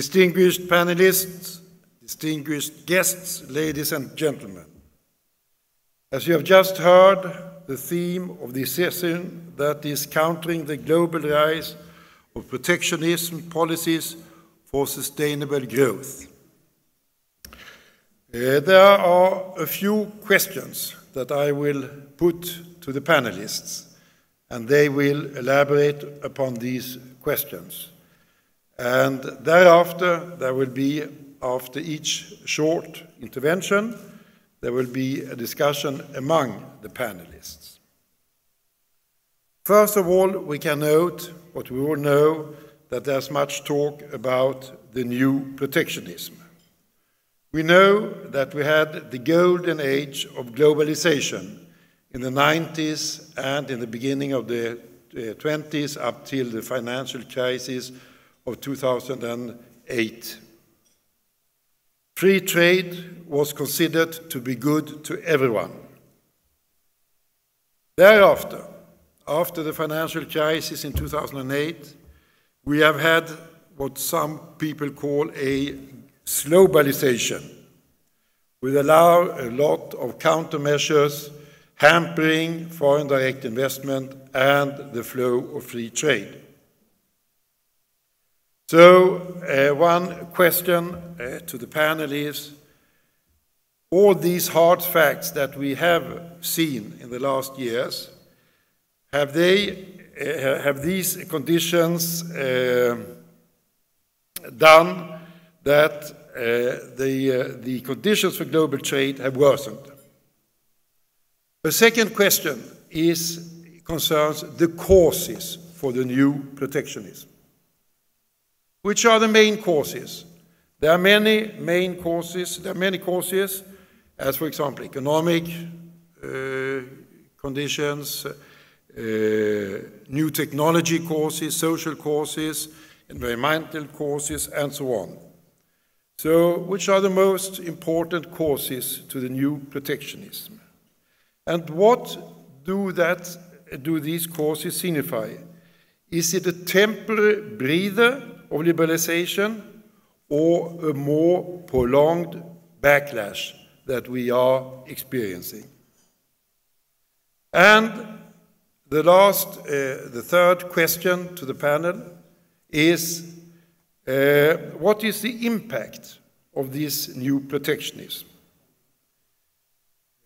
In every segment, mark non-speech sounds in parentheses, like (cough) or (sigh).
distinguished panelists, distinguished guests, ladies and gentlemen. As you have just heard, the theme of this session that is countering the global rise of protectionism policies for sustainable growth. Uh, there are a few questions that I will put to the panelists, and they will elaborate upon these questions. And thereafter, there will be, after each short intervention, there will be a discussion among the panelists. First of all, we can note what we all know that there's much talk about the new protectionism. We know that we had the golden age of globalization in the 90s and in the beginning of the 20s uh, up till the financial crisis of 2008. Free trade was considered to be good to everyone. Thereafter, after the financial crisis in 2008, we have had what some people call a globalization, with a lot of countermeasures hampering foreign direct investment and the flow of free trade. So, uh, one question uh, to the panel is all these hard facts that we have seen in the last years, have, they, uh, have these conditions uh, done that uh, the, uh, the conditions for global trade have worsened? The second question is, concerns the causes for the new protectionism. Which are the main causes? There are many main causes. There are many causes, as for example, economic uh, conditions, uh, new technology causes, social causes, environmental causes, and so on. So, which are the most important causes to the new protectionism? And what do, that, do these causes signify? Is it a temporary breather of liberalization or a more prolonged backlash that we are experiencing? And the last, uh, the third question to the panel is uh, what is the impact of this new protectionism?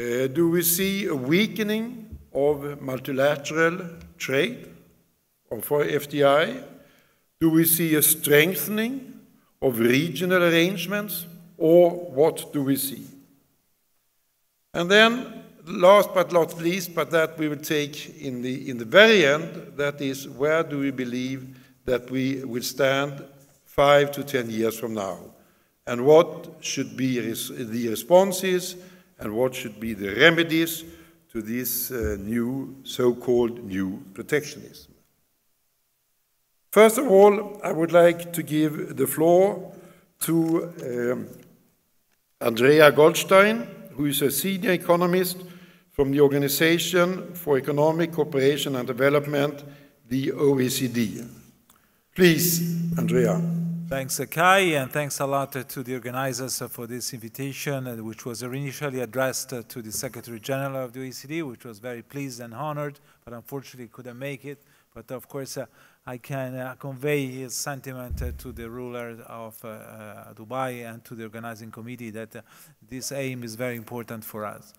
Uh, do we see a weakening of multilateral trade or for FDI? Do we see a strengthening of regional arrangements, or what do we see? And then, last but not least, but that we will take in the, in the very end, that is, where do we believe that we will stand five to ten years from now? And what should be the responses and what should be the remedies to this uh, new, so-called new protectionism. First of all, I would like to give the floor to um, Andrea Goldstein, who is a senior economist from the Organization for Economic Cooperation and Development, the OECD. Please, Andrea. Thanks, Kai, and thanks a lot to the organizers for this invitation, uh, which was initially addressed uh, to the Secretary General of the OECD, which was very pleased and honored, but unfortunately couldn't make it. But of course, uh, I can convey his sentiment to the ruler of Dubai and to the organizing committee that this AIM is very important for us.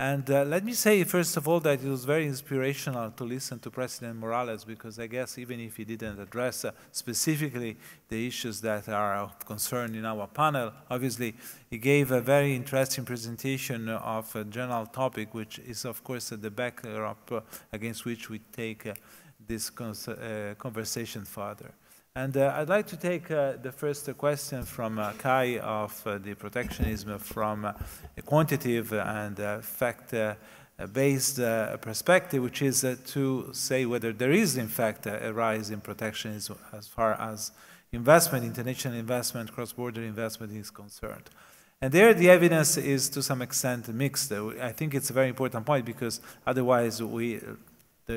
And uh, let me say, first of all, that it was very inspirational to listen to President Morales because I guess even if he didn't address uh, specifically the issues that are of concern in our panel, obviously he gave a very interesting presentation of a general topic, which is, of course, the backdrop uh, against which we take uh, this uh, conversation further. And uh, I'd like to take uh, the first question from uh, Kai of uh, the protectionism from uh, a quantitative and fact-based perspective, which is to say whether there is, in fact, a rise in protectionism as far as investment, international investment, cross-border investment is concerned. And there the evidence is to some extent mixed. I think it's a very important point because otherwise we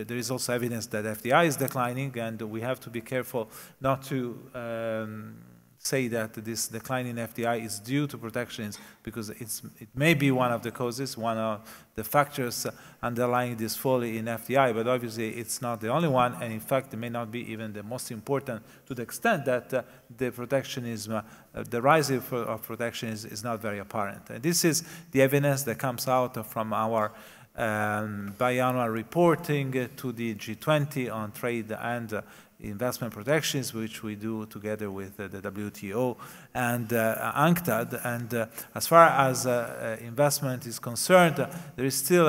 there, is also evidence that FDI is declining, and we have to be careful not to um, say that this decline in FDI is due to protectionism because it's, it may be one of the causes, one of the factors underlying this fall in FDI, but obviously it's not the only one, and in fact it may not be even the most important to the extent that uh, the protectionism, uh, the rise of, of protectionism is, is not very apparent. And this is the evidence that comes out from our um, biannual reporting to the G20 on trade and uh, investment protections, which we do together with uh, the WTO and uh. And uh, as far as uh, uh, investment is concerned, there is still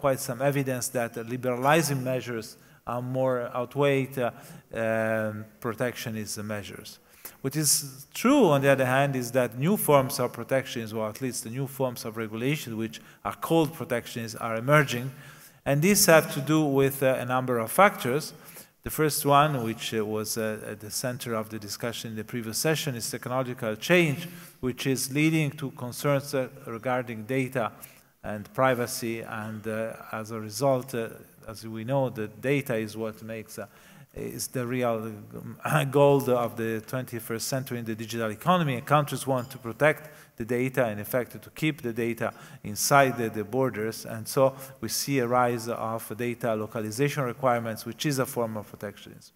quite some evidence that liberalizing measures are more outweighed um, protectionist measures. What is true, on the other hand, is that new forms of protections, or at least the new forms of regulation, which are called protections, are emerging. And these have to do with uh, a number of factors. The first one, which uh, was uh, at the center of the discussion in the previous session, is technological change, which is leading to concerns uh, regarding data and privacy. And uh, as a result, uh, as we know, the data is what makes is the real (laughs) goal of the 21st century in the digital economy, and countries want to protect the data and, in fact, to keep the data inside the, the, borders. And so we see a rise of data localization requirements, which is a form of protectionism.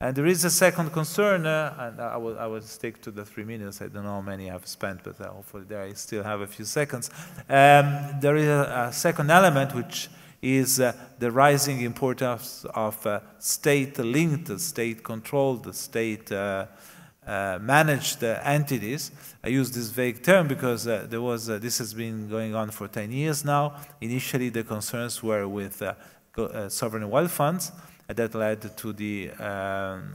And there is a second concern, uh, and I will, I will stick to the three minutes. I don't know how many I've spent, but uh, hopefully there I still have a few seconds. Um, there is a, a second element which is uh, the rising importance of uh, state-linked, state-controlled, state-managed uh, uh, entities. I use this vague term because uh, there was this has been going on for 10 years now. Initially, the concerns were with sovereign wealth funds, that led to the um,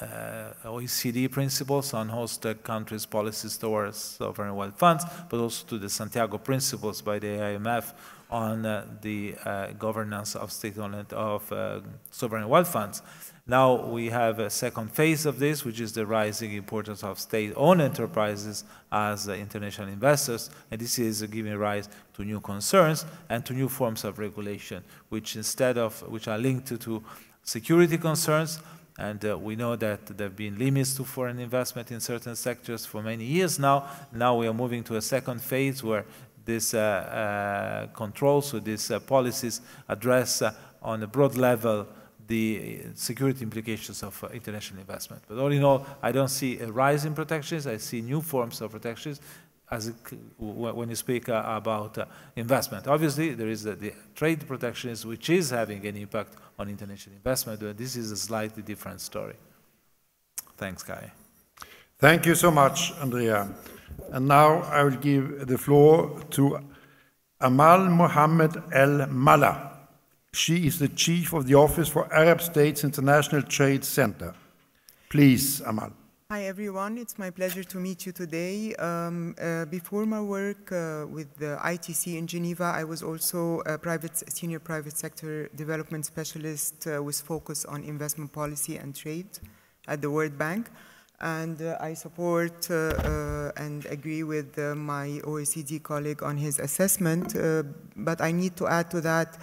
uh, OECD principles on host countries' policies towards sovereign wealth funds, but also to the Santiago principles by the IMF on uh, the uh, governance of state-owned of uh, sovereign wealth funds. Now we have a second phase of this, which is the rising importance of state-owned enterprises as international investors, and this is giving rise to new concerns and to new forms of regulation, which instead of which are linked to, to security concerns, and uh, we know that there have been limits to foreign investment in certain sectors for many years now. Now we are moving to a second phase where these uh, uh, controls, so these uh, policies address on a broad level the security implications of uh, international investment. But all in all, I don't see a rise in protections. I see new forms of protections as it, when you speak uh, about uh, investment. Obviously, there is the trade protections, which is having an impact on international investment, but this is a slightly different story. Thanks, Kai. Thank you so much, Andrea. And now I will give the floor to Amal Mohamed El Malla. She is the chief of the Office for Arab States International Trade Center. Please, Amal. Hi, everyone. It's my pleasure to meet you today. Um, uh, before my work uh, with the ITC in Geneva, I was also a private, senior private sector development specialist uh, with focus on investment policy and trade at the World Bank. And uh, I support uh, uh, and agree with my OECD colleague on his assessment. but I need to add to that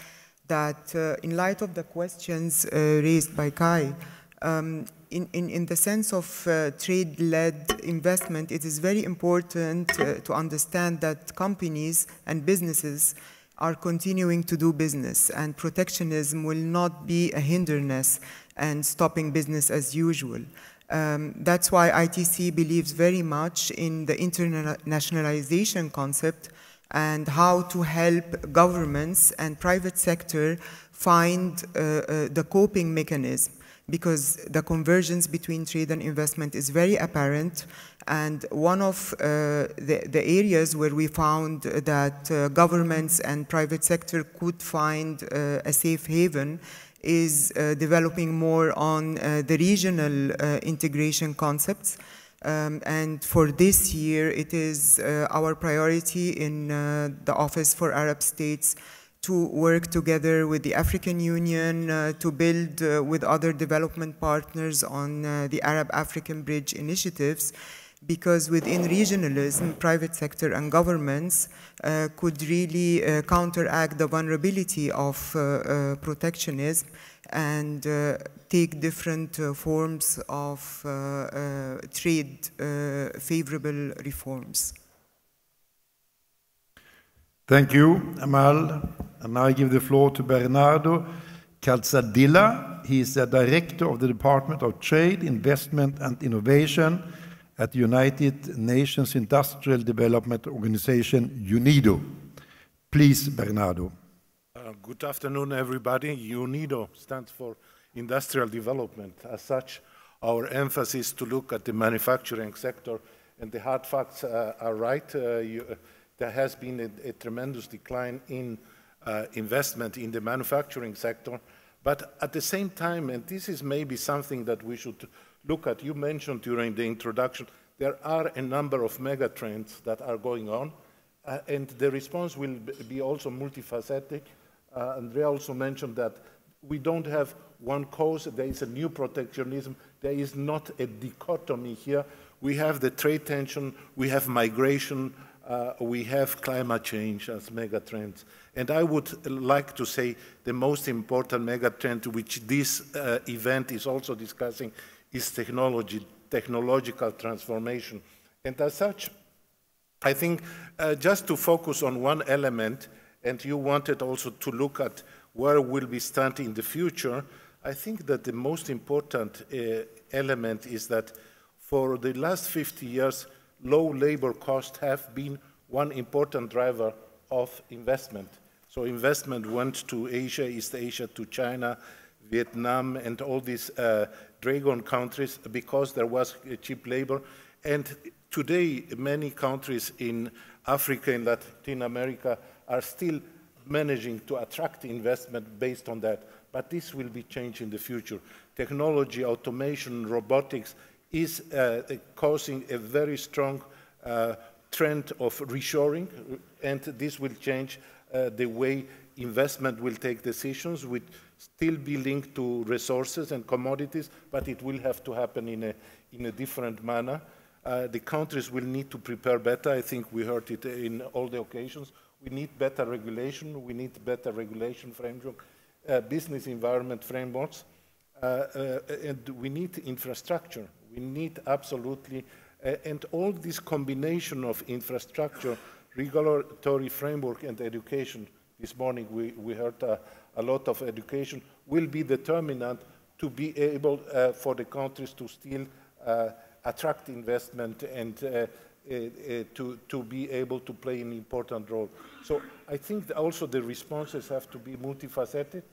that in light of the questions raised by Kai, um, in, in, in, the sense of uh, trade-led investment, it is very important uh, to understand that companies and businesses are continuing to do business and protectionism will not be a hindrance and stopping business as usual. Um, that's why ITC believes very much in the internationalization concept and how to help governments and private sector find uh, uh, the coping mechanism. Because the convergence between trade and investment is very apparent. And one of uh, the, the, areas where we found that uh, governments and private sector could find uh, a safe haven is uh, developing more on uh, the regional uh, integration concepts. Um, and for this year, it is our priority in the Office for Arab States to work together with the African Union uh, to build uh, with other development partners on uh, the Arab-African Bridge initiatives because within regionalism, private sector and governments uh, could really uh, counteract the vulnerability of uh, uh protectionism and uh, take different uh, forms of trade favorable reforms. Thank you, Amal. And now I give the floor to Bernardo Calzadilla. He is the Director of the Department of Trade, Investment and Innovation at the United Nations Industrial Development Organization, UNIDO. Please, Bernardo. Uh, good afternoon, everybody. UNIDO stands for Industrial Development. As such, our emphasis to look at the manufacturing sector, and the hard facts uh, are right. Uh, you, there has been a, a tremendous decline in uh, investment in the manufacturing sector. But at the same time, and this is maybe something that we should look at, you mentioned during the introduction, there are a number of megatrends that are going on, uh, and the response will be also multifaceted. Uh, Andrea also mentioned that we don't have one cause, there is a new protectionism, there is not a dichotomy here. We have the trade tension, we have migration, uh, we have climate change as megatrends. And I would like to say the most important megatrend which this uh, event is also discussing is technology, technological transformation. And as such, I think uh, just to focus on one element, and you wanted also to look at where will we stand in the future, I think that the most important uh, element is that for the last 50 years, low labor costs have been one important driver of investment. So investment went to Asia, East Asia, to China, Vietnam, and all these uh, dragon countries because there was cheap labor. And today, many countries in Africa and Latin America are still managing to attract investment based on that. But this will be changed in the future. Technology, automation, robotics is uh, causing a very strong uh, trend of reshoring, and this will change uh, the way investment will take decisions, will still be linked to resources and commodities, but it will have to happen in a, in a different manner. Uh, the countries will need to prepare better. I think we heard it in all the occasions. We need better regulation. We need better regulation framework, uh, business environment frameworks, uh, uh and we need infrastructure. We need absolutely uh, and all this combination of infrastructure, regulatory framework, and education, this morning we, we heard uh, a lot of education, will be determinant to be able uh, for the countries to still uh, attract investment and uh, uh, to, to be able to play an important role. So I think also the responses have to be multifaceted,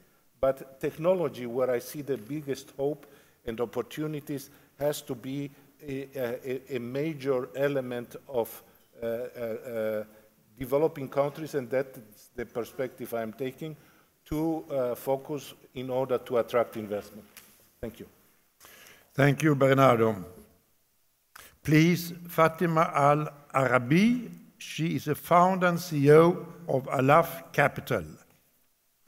but technology, where I see the biggest hope and opportunities, has to be a, a, major element of uh, uh, uh, Uh, uh, uh, developing countries, and that's the perspective I'm taking, to focus in order to attract investment. Thank you. Thank you, Bernardo. Please, Fatima Al Arabi. She is a founder and CEO of Alaf Capital.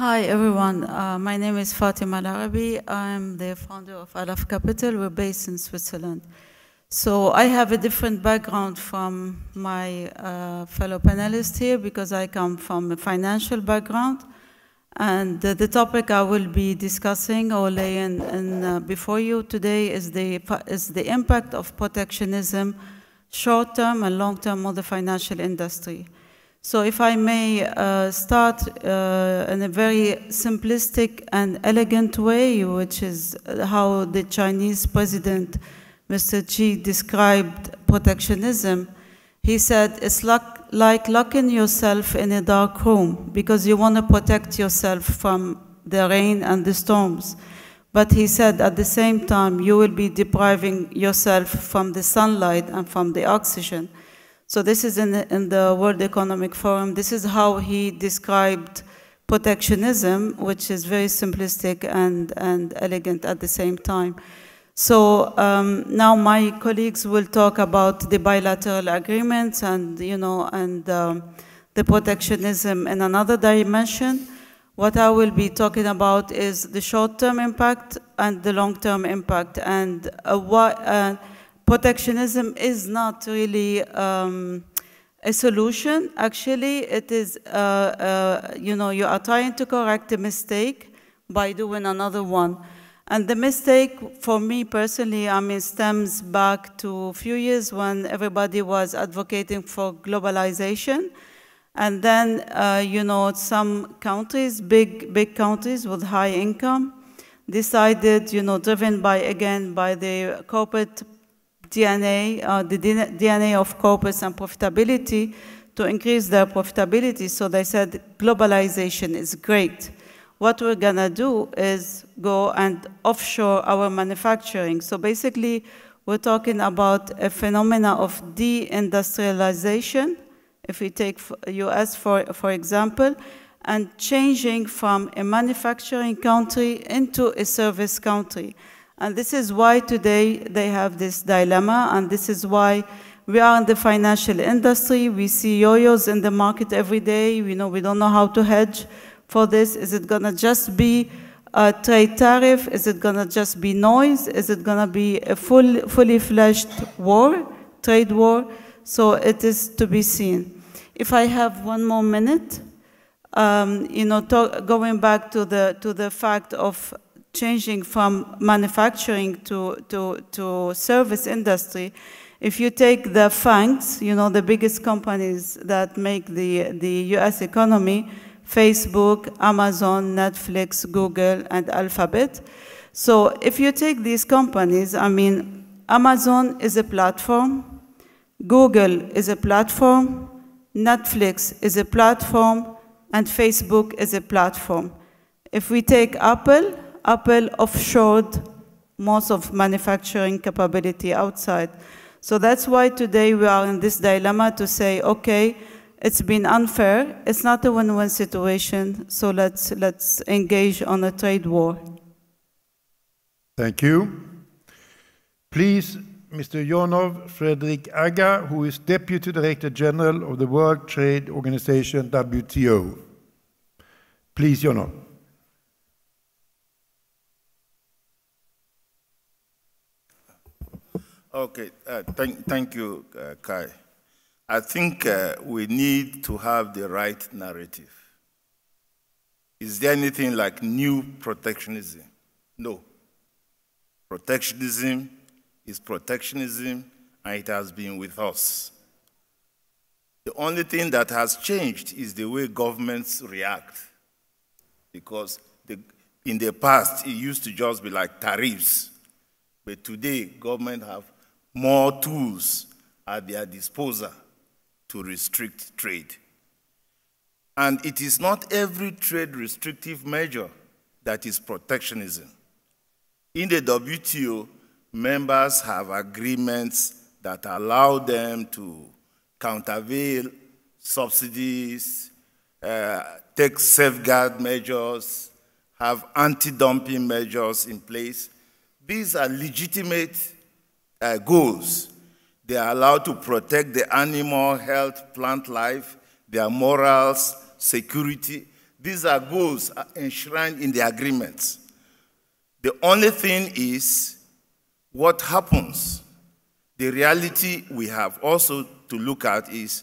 Hi, everyone. Uh, my name is Fatima Al Arabi. I'm the founder of Alaf Capital. We're based in Switzerland. So I have a different background from my uh, fellow panelists here because I come from a financial background. And uh, the topic I will be discussing or laying in, uh, before you today is the, is the impact of protectionism, short-term and long-term on the financial industry. So if I may uh, start uh, in a very simplistic and elegant way, which is how the Chinese president Mr. Xi described protectionism, he said it's like, like locking yourself in a dark room because you want to protect yourself from the rain and the storms. But he said at the same time, you will be depriving yourself from the sunlight and from the oxygen. So this is in the, in the World Economic Forum. This is how he described protectionism, which is very simplistic and, and elegant at the same time. So um, now my colleagues will talk about the bilateral agreements and, you know, and um, the protectionism in another dimension. What I will be talking about is the short-term impact and the long-term impact. And uh, what, uh, protectionism is not really um, a solution. Actually, it is, uh, uh you know, you are trying to correct a mistake by doing another one. And the mistake for me personally, I mean, stems back to a few years when everybody was advocating for globalization. And then, uh, you know, some countries, big, big countries with high income, decided, you know, driven by, again, by the corporate DNA, uh, the DNA of corporates and profitability, to increase their profitability. So they said globalization is great what we're going to do is go and offshore our manufacturing. So basically, we're talking about a phenomena of deindustrialization, if we take US for, for example, and changing from a manufacturing country into a service country. And this is why today they have this dilemma, and this is why we are in the financial industry. We see yo-yos in the market every day. We know we don't know how to hedge for this? Is it going to just be a trade tariff? Is it going to just be noise? Is it going to be a full, fully fledged war, trade war? So it is to be seen. If I have one more minute, um, you know, talk, going back to the, to the fact of changing from manufacturing to, to, to service industry, if you take the FANGs, you know, the biggest companies that make the, the US economy, Facebook, Amazon, Netflix, Google, and Alphabet. So if you take these companies, I mean, Amazon is a platform, Google is a platform, Netflix is a platform, and Facebook is a platform. If we take Apple, Apple offshored most of manufacturing capability outside. So that's why today we are in this dilemma to say, okay, it's been unfair. It's not a win-win situation, so let's, let's engage on a trade war. Thank you. Please, Mr. Yonov Frederick Agah, who is Deputy Director General of the World Trade Organization, WTO. Please, Yonov. Okay, uh, thank, thank you, uh, Kai. I think uh, we need to have the right narrative. Is there anything like new protectionism? No. Protectionism is protectionism, and it has been with us. The only thing that has changed is the way governments react. Because the, in the past, it used to just be like tariffs. But today, government have more tools at their disposal to restrict trade. And it is not every trade restrictive measure that is protectionism. In the WTO, members have agreements that allow them to countervail subsidies, uh, take safeguard measures, have anti-dumping measures in place. These are legitimate uh, goals they are allowed to protect the animal health, plant life, their morals, security. These are goals enshrined in the agreements. The only thing is what happens. The reality we have also to look at is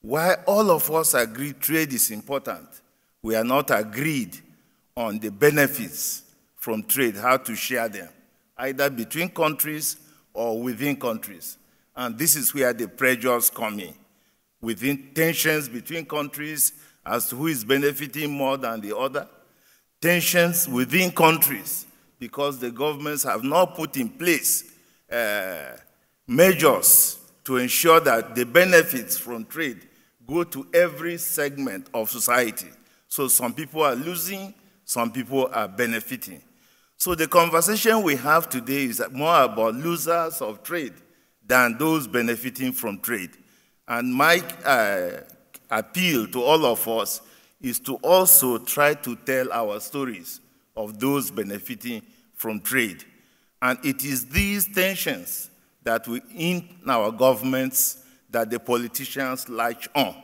why all of us agree trade is important. We are not agreed on the benefits from trade, how to share them, either between countries or within countries. And this is where the pressures come in. Within tensions between countries as to who is benefiting more than the other, tensions within countries because the governments have not put in place uh, measures to ensure that the benefits from trade go to every segment of society. So some people are losing, some people are benefiting. So the conversation we have today is more about losers of trade than those benefiting from trade. And my uh, appeal to all of us is to also try to tell our stories of those benefiting from trade. And it is these tensions that we in our governments that the politicians latch on.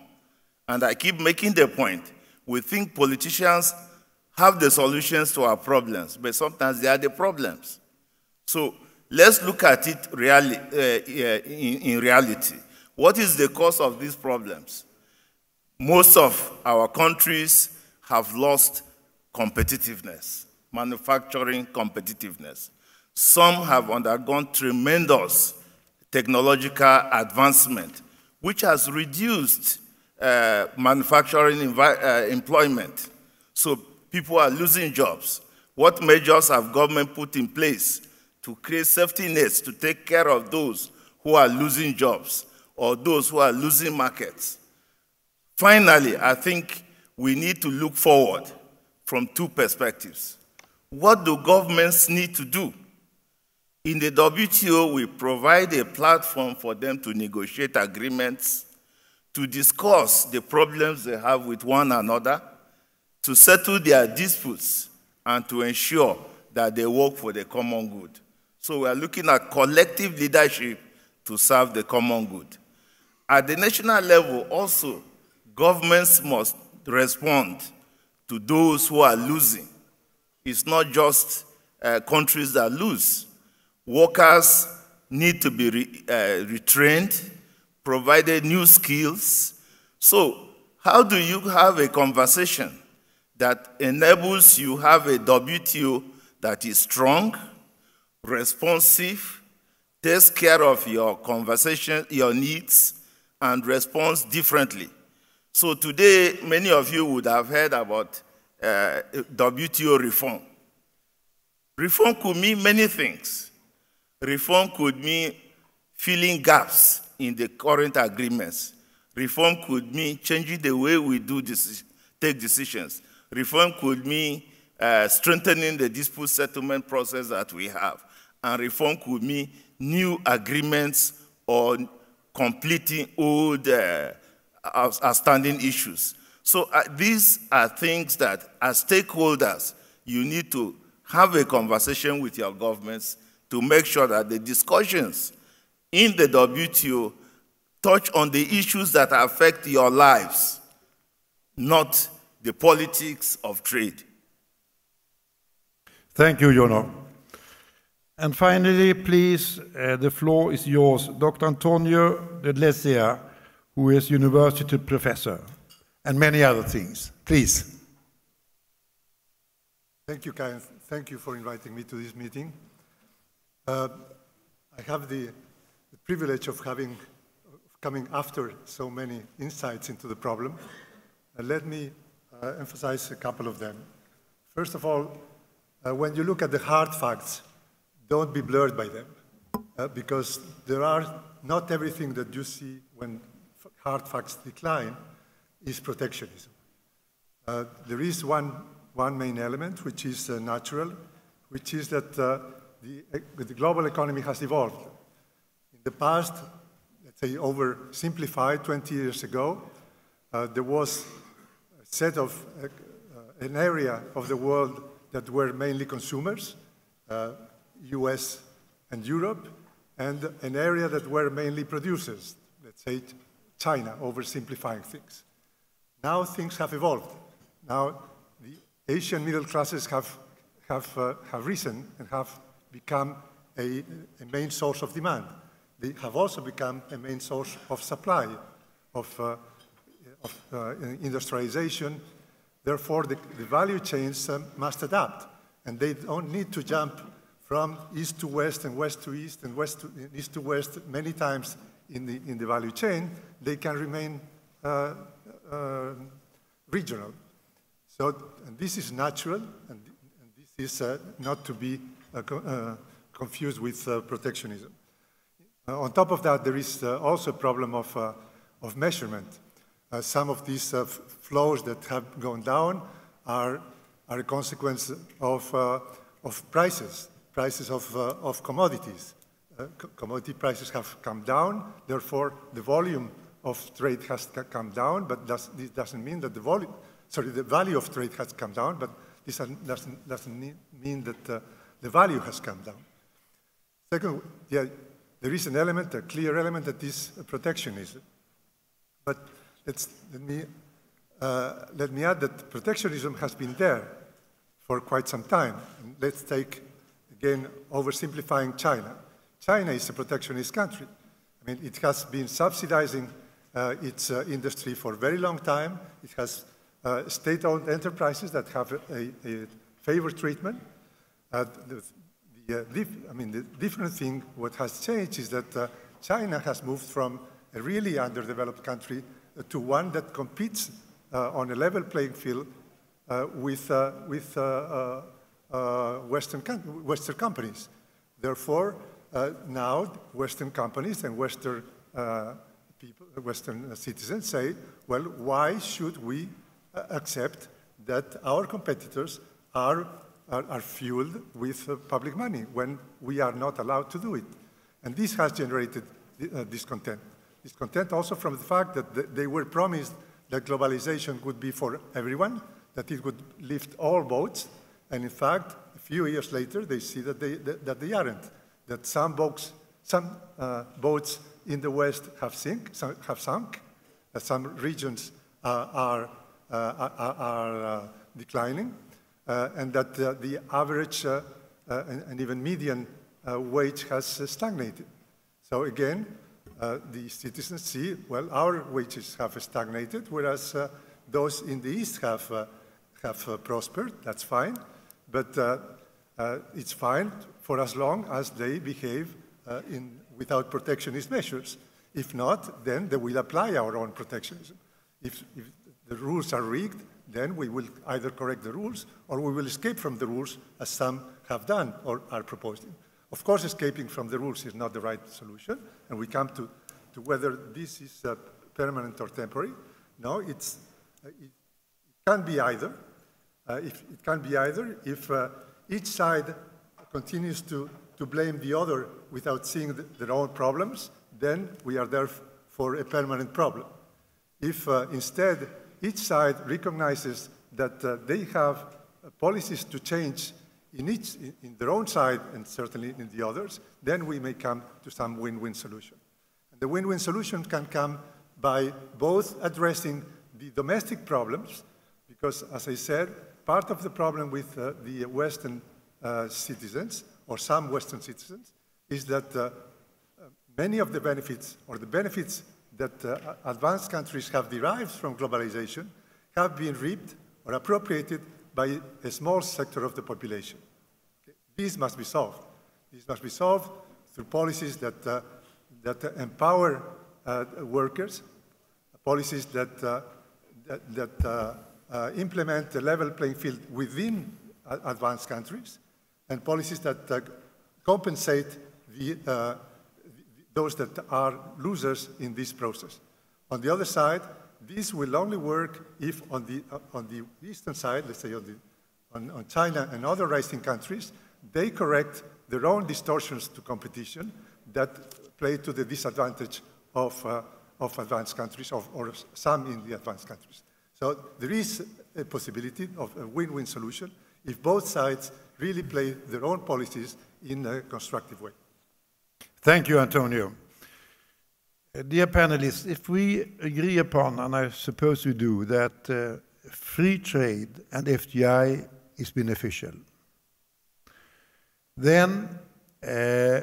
And I keep making the point, we think politicians have the solutions to our problems, but sometimes they are the problems. So Let's look at it really, uh, in, in reality. What is the cause of these problems? Most of our countries have lost competitiveness, manufacturing competitiveness. Some have undergone tremendous technological advancement, which has reduced uh, manufacturing uh, employment. So people are losing jobs. What measures have government put in place to create safety nets to take care of those who are losing jobs or those who are losing markets? Finally, I think we need to look forward from two perspectives. What do governments need to do? In the WTO, we provide a platform for them to negotiate agreements, to discuss the problems they have with one another, to settle their disputes, and to ensure that they work for the common good. So we are looking at collective leadership to serve the common good. At the national level, also, governments must respond to those who are losing. It's not just uh, countries that lose. Workers need to be re, uh, retrained, provided new skills. So, how do you have a conversation that enables you have a WTO that is strong, responsive, takes care of your conversation, your needs, and responds differently? So today, many of you would have heard about uh, WTO reform. Reform could mean many things. Reform could mean filling gaps in the current agreements. Reform could mean changing the way we do this, take decisions. Reform could mean uh, strengthening the dispute settlement process that we have. And reform could mean new agreements or completing old uh, outstanding issues. So uh, these are things that, as stakeholders, you need to have a conversation with your governments to make sure that the discussions in the WTO touch on the issues that affect your lives, not the politics of trade. Thank you, Yonov. And finally, please, uh, the floor is yours. Dr. Antonio de Lecea, who is university professor, and many other things. Please. Thank you, Kai. Thank you for inviting me to this meeting. Uh, I have the, the, privilege of having of coming after so many insights into the problem. Uh, let me uh, emphasize a couple of them. First of all, uh, when you look at the hard facts, don't be blurred by them, uh, because there are not everything that you see when hard facts decline is protectionism. Uh, there is one, one main element, which is uh, natural, which is that uh, the, the, global economy has evolved. In the past, let's say oversimplified 20 years ago, uh, there was a set of, uh, an area of the world that were mainly consumers, US and Europe, and an area that were mainly producers, let's say China, oversimplifying things. Now things have evolved. Now the Asian middle classes have, have, uh, have risen and have become a, a, main source of demand. They have also become a main source of supply, of, uh, of uh, industrialization. Therefore, the, the value chains uh, must adapt, and they don't need to jump from east to west and west to east and west to, east to west many times in the, in the value chain, they can remain uh, uh, regional. So this is natural, and, and this is uh, not to be uh, uh, confused with uh, protectionism. on top of that, there is also a problem of, of measurement. some of these flows that have gone down are, are a consequence of, of prices, prices of, of commodities uh, commodity prices have come down, therefore the volume of trade has come down, but does, this doesn't mean that the volume, sorry, the value of trade has come down, but this doesn't, doesn't mean that uh, the value has come down. Second, yeah, there is an element, a clear element that is protectionism. But let's, let, me, uh, let me add that protectionism has been there for quite some time. And let's take, again, oversimplifying China. China is a protectionist country. I mean, it has been subsidizing uh, its uh, industry for a very long time. It has uh, state-owned enterprises that have a, a favored treatment. Uh, the, the, uh, I mean, the different thing, what has changed is that uh, China has moved from a really underdeveloped country to one that competes on a level playing field with, with Western, Western companies. Therefore, now Western companies and Western people, Western citizens say, well, why should we accept that our competitors are, are, are fueled with uh, public money when we are not allowed to do it? And this has generated uh, discontent. Discontent also from the fact that th they were promised that globalization would be for everyone, that it would lift all boats, and in fact, a few years later, they see that they, that, that they aren't, that some boats, some, uh, boats in the West have, sink, have sunk, that some regions uh, are, uh, are, uh, declining, uh, and that the average and, and, even median wage has stagnated. So again, the citizens see, well, our wages have stagnated, whereas those in the East have, have prospered, that's fine, but it's fine for as long as they behave in without protectionist measures. If not, then they will apply our own protectionism. If, if, the rules are rigged, then we will either correct the rules or we will escape from the rules as some have done or are proposing. Of course, escaping from the rules is not the right solution, and we come to, to whether this is uh, permanent or temporary. No, it's, uh, it, it, can be either. Uh, if, it can be either if uh, each side continues to to blame the other without seeing the, their own problems, then we are there for a permanent problem. If uh, instead each side recognizes that they have policies to change in, each, in their own side and certainly in the others, then we may come to some win-win solution. And the win-win solution can come by both addressing the domestic problems, because as I said, part of the problem with uh, the Western uh, citizens or some Western citizens, is that uh, many of the benefits, or the benefits that uh, advanced countries have derived from globalization, have been reaped or appropriated by a small sector of the population. Okay. This must be solved. This must be solved through policies that, uh, that empower uh, workers, policies that, uh, that, that uh, implement a level playing field within advanced countries, and policies that uh, compensate the, uh, those that are losers in this process. On the other side, this will only work if on the, uh, on the eastern side, let's say on, the, on, on China and other rising countries, they correct their own distortions to competition that play to the disadvantage of, uh, of advanced countries, of, or some in the advanced countries. So there is a possibility of a win-win solution if both sides really play their own policies in a constructive way. Thank you, Antonio. Uh, dear panelists, if we agree upon, and I suppose we do, that uh, free trade and FDI is beneficial, then uh,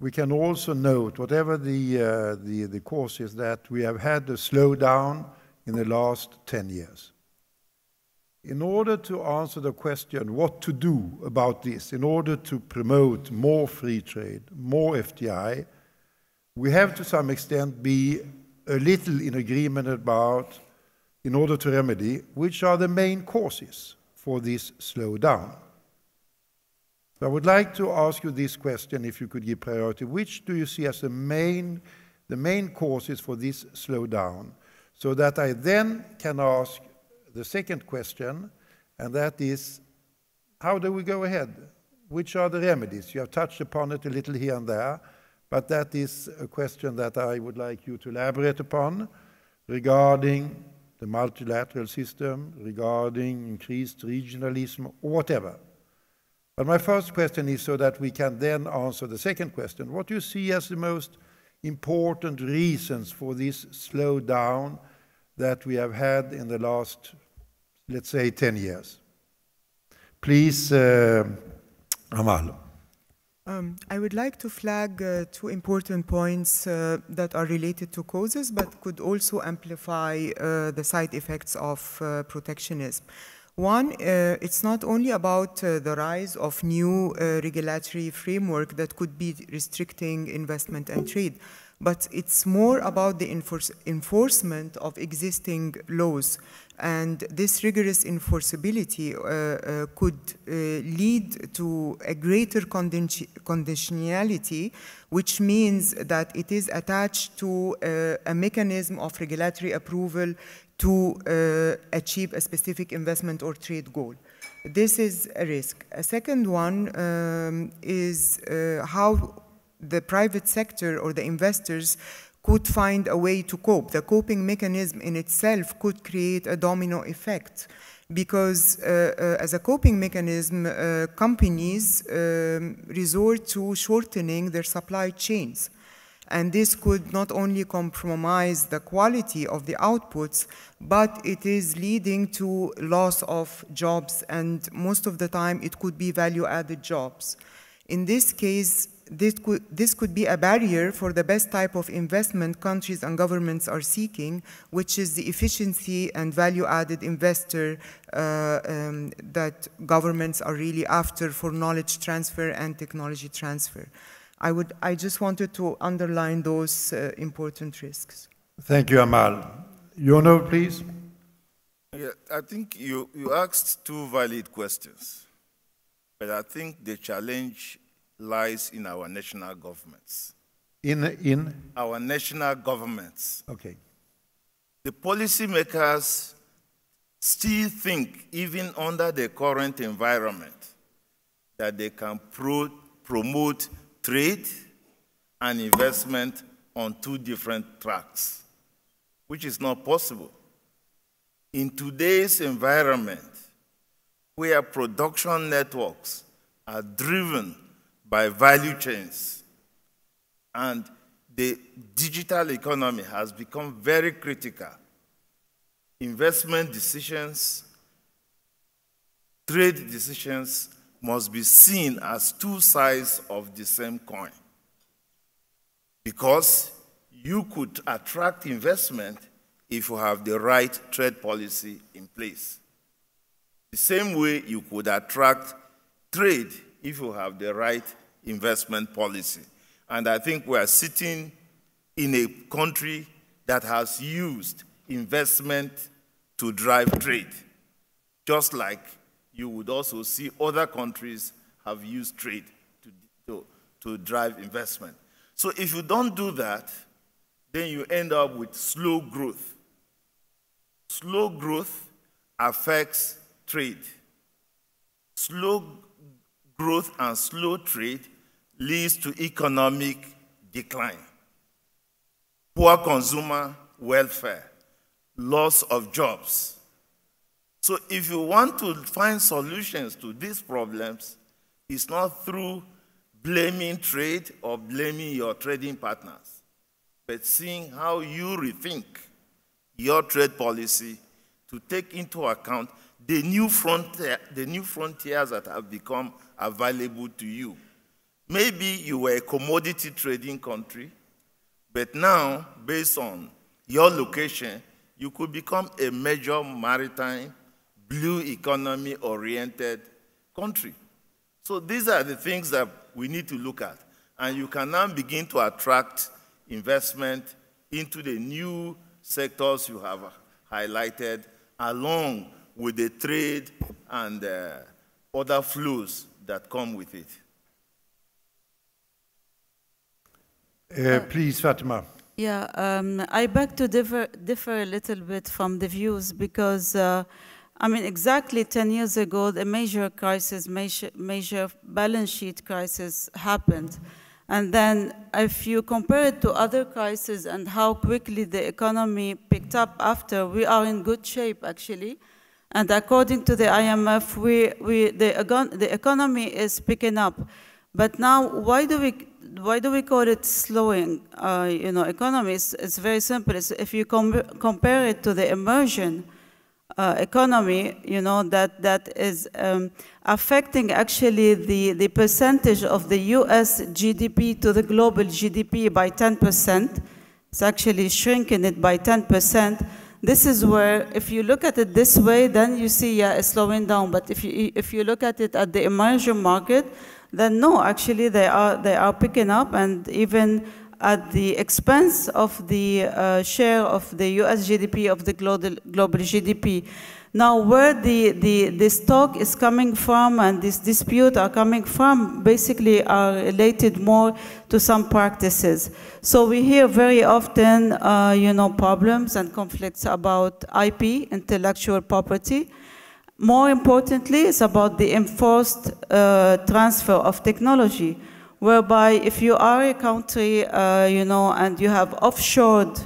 we can also note, whatever the, uh, the, the causes, that we have had a slowdown in the last 10 years. In order to answer the question what to do about this, in order to promote more free trade, more FDI, we have to some extent be a little in agreement about, in order to remedy, which are the main causes for this slowdown. So I would like to ask you this question, if you could give priority. Which do you see as the main, the main causes for this slowdown? So that I then can ask the second question, and that is, how do we go ahead? Which are the remedies? You have touched upon it a little here and there, but that is a question that I would like you to elaborate upon regarding the multilateral system, regarding increased regionalism, or whatever. But my first question is so that we can then answer the second question. What do you see as the most important reasons for this slowdown that we have had in the last, let's say, 10 years. Please, uh, Amal. Um, I would like to flag uh, two important points uh, that are related to causes but could also amplify uh, the side effects of uh, protectionism. One, uh, it's not only about uh, the rise of new regulatory framework that could be restricting investment and trade, but it's more about the enforce enforcement of existing laws. And this rigorous enforceability uh, uh, could uh, lead to a greater condi conditionality, which means that it is attached to uh, a mechanism of regulatory approval to uh, achieve a specific investment or trade goal. This is a risk. A second one um, is uh, how the private sector or the investors could find a way to cope. The coping mechanism in itself could create a domino effect because uh, uh, as a coping mechanism, uh, companies um, resort to shortening their supply chains. And this could not only compromise the quality of the outputs, but it is leading to loss of jobs, and most of the time it could be value-added jobs. In this case, this could, this could be a barrier for the best type of investment countries and governments are seeking, which is the efficiency and value-added investor uh, um, that governments are really after for knowledge transfer and technology transfer. I, would, I just wanted to underline those uh, important risks. Thank you, Amal. Yonov, please. Yeah, I think you, you asked two valid questions, but I think the challenge lies in our national governments. In, in? Our national governments. Okay. The policymakers still think, even under the current environment, that they can pro promote trade and investment on two different tracks, which is not possible. In today's environment, where production networks are driven by value chains. And the digital economy has become very critical. Investment decisions, trade decisions must be seen as two sides of the same coin. Because you could attract investment if you have the right trade policy in place. The same way you could attract trade if you have the right investment policy. And I think we are sitting in a country that has used investment to drive trade, just like you would also see other countries have used trade to, to, to drive investment. So if you don't do that, then you end up with slow growth. Slow growth affects trade. Slow growth and slow trade leads to economic decline, poor consumer welfare, loss of jobs. So if you want to find solutions to these problems, it's not through blaming trade or blaming your trading partners, but seeing how you rethink your trade policy to take into account the new, frontier, the new frontiers that have become available to you. Maybe you were a commodity trading country, but now, based on your location, you could become a major maritime, blue economy oriented country. So these are the things that we need to look at. And you can now begin to attract investment into the new sectors you have highlighted, along with the trade and uh, other flows that come with it. Uh, please, Fatima. Yeah, um, I beg to differ, differ a little bit from the views because, uh, I mean, exactly 10 years ago, the major crisis, major, major balance sheet crisis happened. And then if you compare it to other crises and how quickly the economy picked up after, we are in good shape, actually. And according to the IMF, we, we, the, the economy is picking up. But now, why do we, why do we call it slowing? Uh, you know, economy is it's very simple. It's, if you com compare it to the emerging uh, economy, you know, that, that is um, affecting actually the, the percentage of the US GDP to the global GDP by 10%. It's actually shrinking it by 10%. This is where, if you look at it this way, then you see, yeah, it's slowing down. But if you, if you look at it at the emerging market, then no, actually they are, they are picking up and even at the expense of the uh, share of the US GDP of the global, global GDP. Now, where the, the, the stock is coming from and this dispute are coming from basically are related more to some practices. So we hear very often, uh, you know, problems and conflicts about IP, intellectual property. More importantly, it's about the enforced uh, transfer of technology, whereby if you are a country, uh, you know, and you have offshored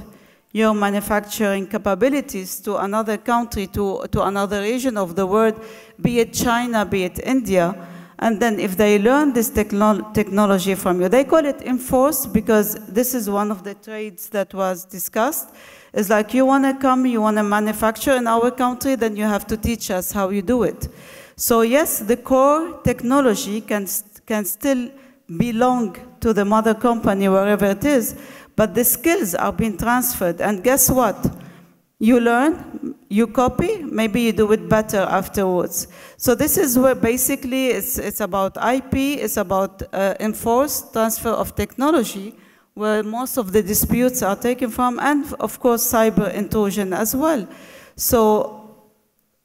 your manufacturing capabilities to another country, to, to another region of the world, be it China, be it India. And then if they learn this techno technology from you, they call it enforced because this is one of the trades that was discussed. It's like you want to come, you want to manufacture in our country, then you have to teach us how you do it. So yes, the core technology can, can still belong to the mother company wherever it is, but the skills are being transferred. And guess what? You learn, you copy, maybe you do it better afterwards. So this is where basically it's, it's about IP, it's about uh, enforced transfer of technology, where most of the disputes are taken from, and of course cyber intrusion as well. So,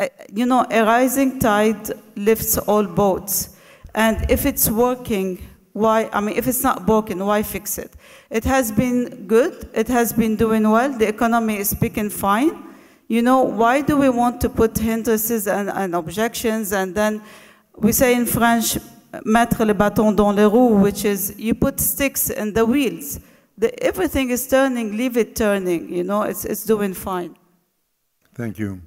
uh, you know, a rising tide lifts all boats. And if it's working, why, I mean, if it's not broken, why fix it? It has been good. It has been doing well. The economy is speaking fine. You know, why do we want to put hindrances and, and objections? And then we say in French, mettre le bâton dans les roues, which is you put sticks in the wheels. The, everything is turning, leave it turning. You know, it's, it's doing fine. Thank you.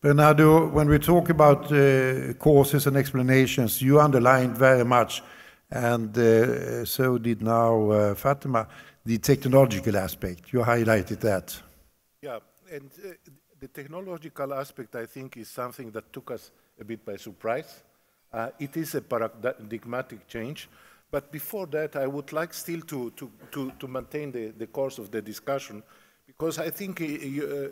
Bernardo, when we talk about uh, causes and explanations, you underlined very much and uh, so did now uh, Fatima, the technological aspect. You highlighted that. Yeah, and uh, the technological aspect, I think, is something that took us a bit by surprise. Uh, it is a paradigmatic change. But before that, I would like still to, to, to, to maintain the, the course of the discussion, because I think uh, uh,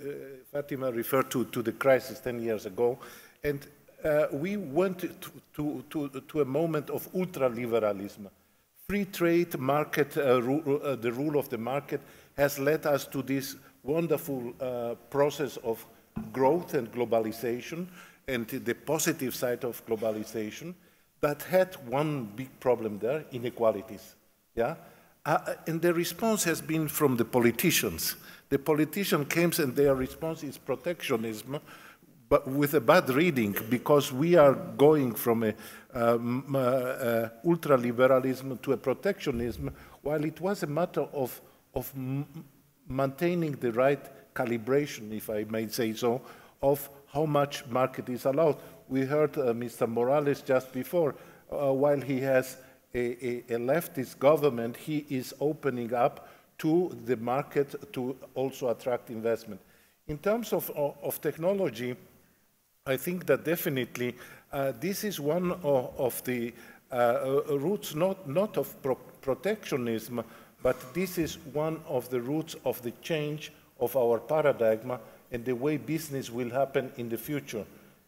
Fatima referred to, to the crisis 10 years ago, and uh, we went to, to, to, to, a moment of ultra-liberalism. Free trade market, uh, ru uh, the rule of the market has led us to this wonderful uh, process of growth and globalization and the positive side of globalization that had one big problem there, inequalities. Yeah? Uh, and the response has been from the politicians. The politician came and their response is protectionism, but with a bad reading because we are going from a um, uh, uh, ultra-liberalism to a protectionism, while it was a matter of, of maintaining the right calibration, if I may say so, of how much market is allowed. We heard uh, Mr. Morales just before, uh, while he has a, a, a leftist government, he is opening up to the market to also attract investment. In terms of, of, of technology, I think that definitely uh, this is one of, of the uh, uh, roots not, not of pro protectionism, but this is one of the roots of the change of our paradigm and the way business will happen in the future.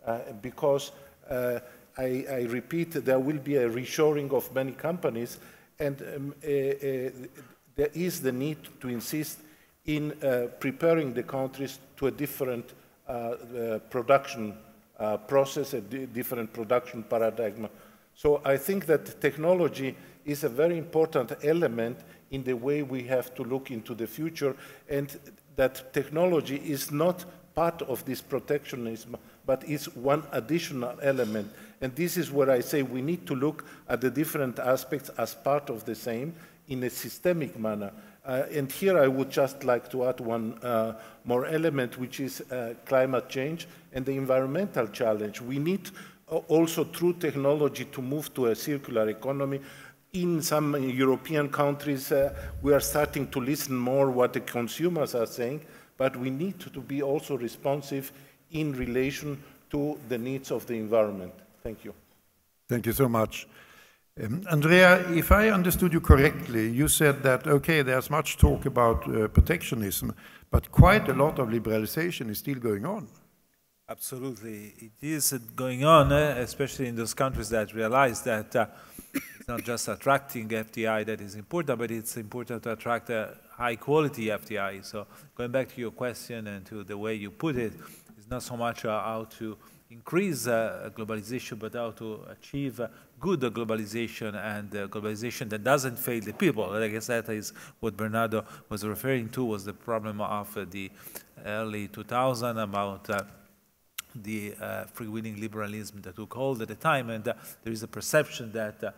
Uh, because uh, I, I, repeat, there will be a reshoring of many companies, and um, there is the need to insist in preparing the countries to a different production uh, process, a different production paradigm. So I think that technology is a very important element in the way we have to look into the future and that technology is not part of this protectionism, but is one additional element. And this is where I say we need to look at the different aspects as part of the same in a systemic manner. Uh, and here I would just like to add one uh, more element, which is uh, climate change and the environmental challenge. We need uh, also through technology to move to a circular economy. In some European countries, uh, we are starting to listen more what the consumers are saying, but we need to be also responsive in relation to the needs of the environment. Thank you. Thank you so much. Um, Andrea, if I understood you correctly, you said that, okay, there's much talk about uh, protectionism, but quite a lot of liberalization is still going on. Absolutely. It is going on, uh, especially in those countries that realize that uh, it's not just attracting FDI that is important, but it's important to attract a high quality FDI. So going back to your question and to the way you put it, it's not so much uh, how to increase uh, globalization, but how to achieve uh, good globalization and uh, globalization that doesn't fail the people. Like I that is what Bernardo was referring to was the problem of uh, the early 2000 about uh, the freewheeling liberalism that took hold at the time, and there is a perception that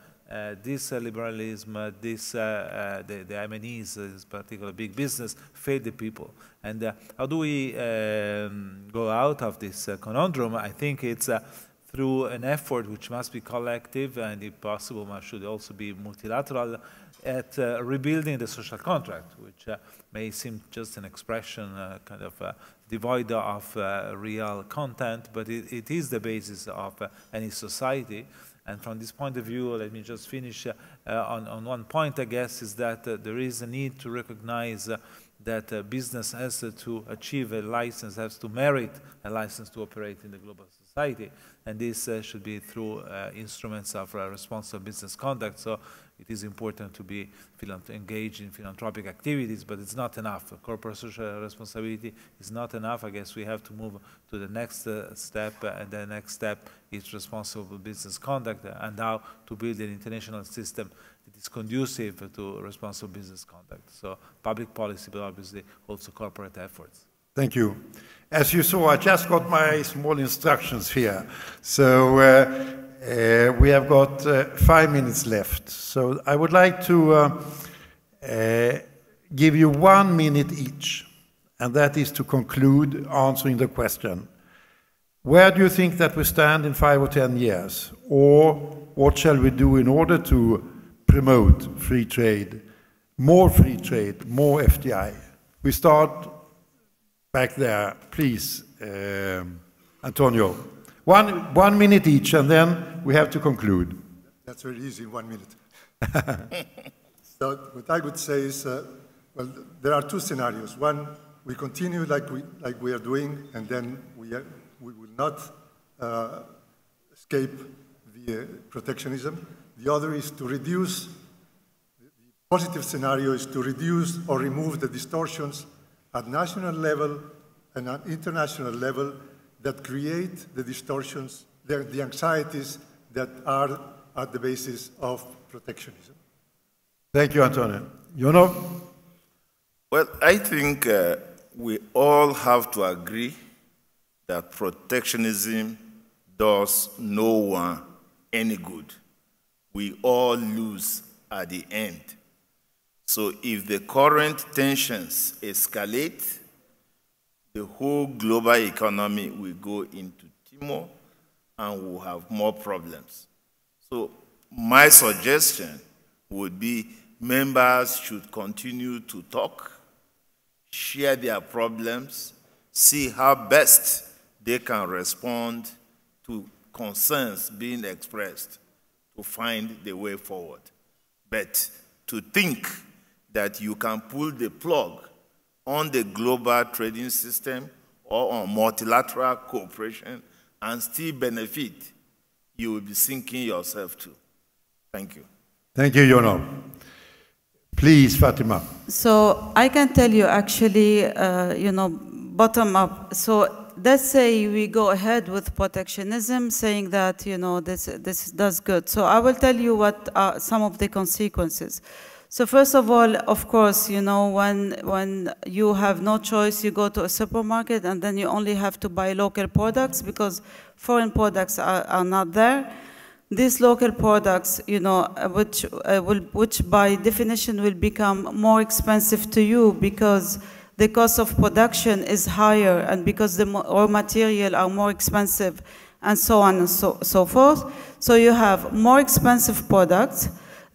this uh, liberalism, uh, this the, the MNEs, this particular big business, failed the people. And how do we um, go out of this conundrum? I think it's through an effort which must be collective and, if possible, should also be multilateral at uh, rebuilding the social contract, which uh, may seem just an expression uh, kind of devoid of real content, but it, it is the basis of any society. And from this point of view, let me just finish uh, on, on one point, I guess, is that uh, there is a need to recognize uh, that uh, business has to achieve a license, has to merit a license to operate in the global society. And this uh, should be through uh, instruments of responsible business conduct. So it is important to be engaged in philanthropic activities, but it's not enough. Corporate social responsibility is not enough. I guess we have to move to the next uh, step, uh, and the next step is responsible business conduct and how to build an international system that is conducive to responsible business conduct. So public policy, but obviously also corporate efforts. Thank you. As you saw, I just got my small instructions here. So uh, uh, we have got uh, five minutes left, so I would like to uh, give you one minute each, and that is to conclude answering the question. Where do you think that we stand in five or 10 years? Or what shall we do in order to promote free trade, more free trade, more FDI? We start back there, please, um, Antonio. One, one minute each, and then we have to conclude. That's very easy one minute. (laughs) so what I would say is, uh, well, there are two scenarios. One, we continue like we, like we are doing, and then we, are, we will not uh, escape the uh, protectionism. The other is to reduce, the positive scenario is to reduce or remove the distortions at national level and at international level that create the distortions, the, the anxieties that are at the basis of protectionism. Thank you, Antonio. You know? Well, I think uh, we all have to agree that protectionism does no one any good. We all lose at the end. So if the current tensions escalate, the whole global economy will go into turmoil and we'll have more problems. So my suggestion would be members should continue to talk, share their problems, see how best they can respond to concerns being expressed to find the way forward. But to think that you can pull the plug on the global trading system or on multilateral cooperation and still benefit, you will be sinking yourself too. Thank you. Thank you, Yonov. Please, Fatima. So I can tell you actually, uh, you know, bottom up. So let's say we go ahead with protectionism, saying that, you know, this, this does good. So I will tell you what are some of the consequences. So first of all, of course, you know, when, when you have no choice, you go to a supermarket and then you only have to buy local products because foreign products are, are not there. These local products, you know, which, uh, will, which by definition will become more expensive to you because the cost of production is higher and because the raw material are more expensive and so on and so, so forth. So you have more expensive products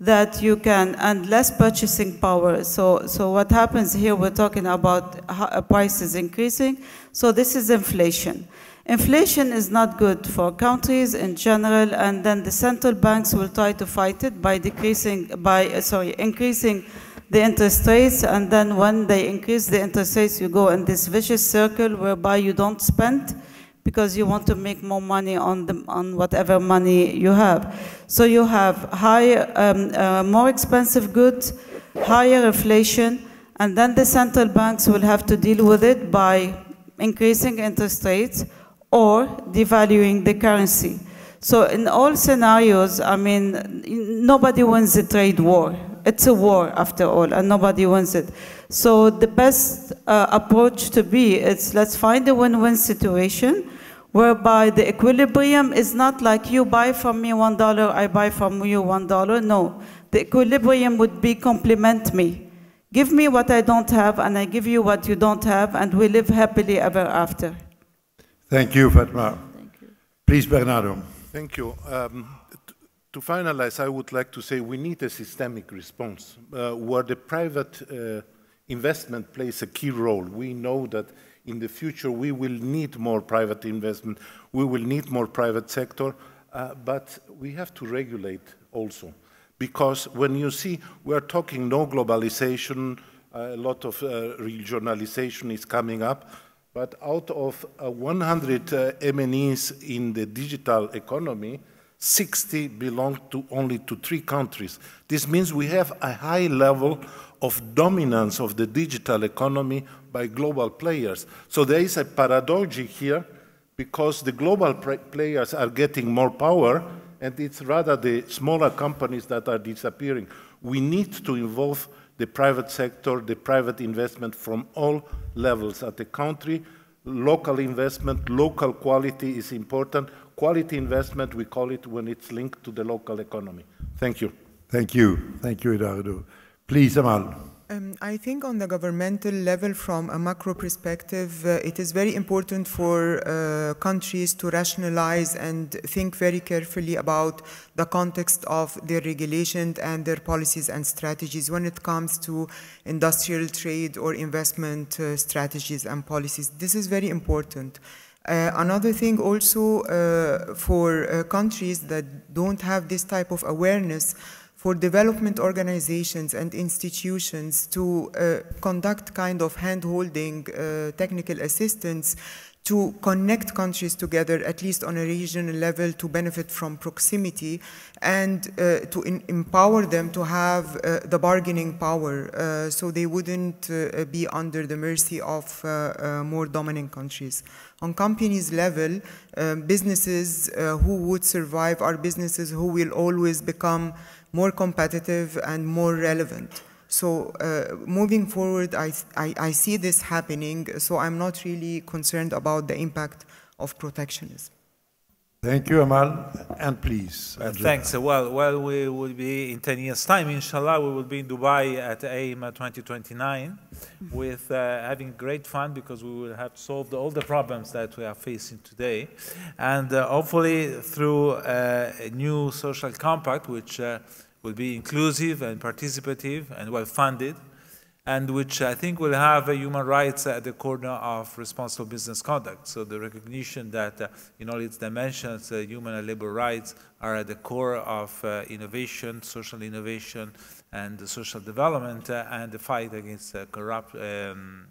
that you can, and less purchasing power. So, so what happens here, we're talking about uh, prices increasing. So this is inflation. Inflation is not good for countries in general, and then the central banks will try to fight it by decreasing, by uh, sorry, increasing the interest rates, and then when they increase the interest rates, you go in this vicious circle whereby you don't spend because you want to make more money on the, on whatever money you have. So you have higher, um, uh, more expensive goods, higher inflation, and then the central banks will have to deal with it by increasing interest rates or devaluing the currency. So in all scenarios, I mean, nobody wins a trade war. It's a war after all, and nobody wins it. So the best uh, approach to be is let's find a win-win situation whereby the equilibrium is not like you buy from me one dollar, I buy from you one dollar. No, the equilibrium would be complement me. Give me what I don't have, and I give you what you don't have, and we live happily ever after. Thank you, Fatma. Thank you. Please, Bernardo. Thank you. Um, to finalize, I would like to say we need a systemic response uh, where the private uh, investment plays a key role. We know that in the future we will need more private investment, we will need more private sector, uh, but we have to regulate also. Because when you see we are talking no globalization, a lot of uh, regionalization is coming up, but out of uh, 100 uh, MNEs in the digital economy, 60 belong to only to three countries. This means we have a high level of dominance of the digital economy by global players. So there is a paradox here because the global players are getting more power and it's rather the smaller companies that are disappearing. We need to involve the private sector, the private investment from all levels at the country. Local investment, local quality is important. Quality investment, we call it when it's linked to the local economy. Thank you. Thank you. Thank you, Eduardo. Please, Amal. Um, I think on the governmental level, from a macro perspective, uh, it is very important for uh, countries to rationalize and think very carefully about the context of their regulation and their policies and strategies when it comes to industrial trade or investment uh, strategies and policies. This is very important. Uh, another thing also uh, for uh, countries that don't have this type of awareness for development organizations and institutions to uh, conduct kind of hand-holding uh, technical assistance to connect countries together, at least on a regional level, to benefit from proximity and uh, to empower them to have uh, the bargaining power uh, so they wouldn't uh, be under the mercy of uh, uh, more dominant countries. On companies level, businesses who would survive are businesses who will always become more competitive and more relevant. So uh, moving forward, I, I, I, see this happening, so I'm not really concerned about the impact of protectionism. Thank you, Amal. And please. Thanks. Well, well, we will be in 10 years' time, inshallah, we will be in Dubai at AIM 2029 with uh, having great fun because we will have solved all the problems that we are facing today. And uh, hopefully through uh, a new social compact, which uh, will be inclusive and participative and well funded, and which I think will have human rights at the corner of responsible business conduct. So the recognition that uh, in all its dimensions, uh, human and labor rights are at the core of uh, innovation, social innovation, and social development, uh, and the fight against uh, corrupt, um,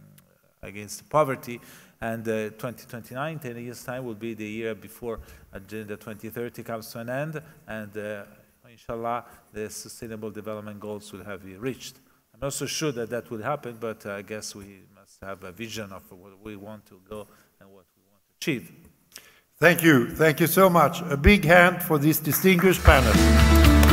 against poverty. And uh, 2029, 10 years time, will be the year before Agenda 2030 comes to an end, and inshallah, the Sustainable Development Goals will have been reached. I'm not so sure that that will happen, but uh, I guess we must have a vision of what we want to go and what we want to achieve. Thank you. Thank you so much. A big hand for this distinguished panel.